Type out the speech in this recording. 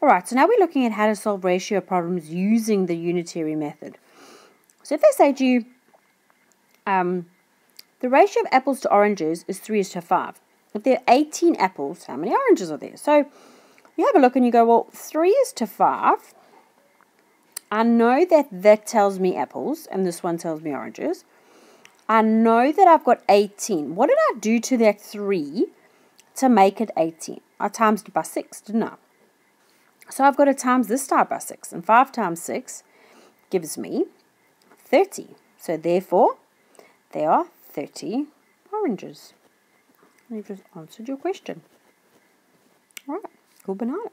All right, so now we're looking at how to solve ratio problems using the unitary method. So if they say to you, um, the ratio of apples to oranges is 3 is to 5. If there are 18 apples, how many oranges are there? So you have a look and you go, well, 3 is to 5. I know that that tells me apples and this one tells me oranges. I know that I've got 18. What did I do to that 3 to make it 18? I times it by 6, didn't I? So I've got to times this side by 6. And 5 times 6 gives me 30. So therefore, there are 30 oranges. You've just answered your question. All right, good banana.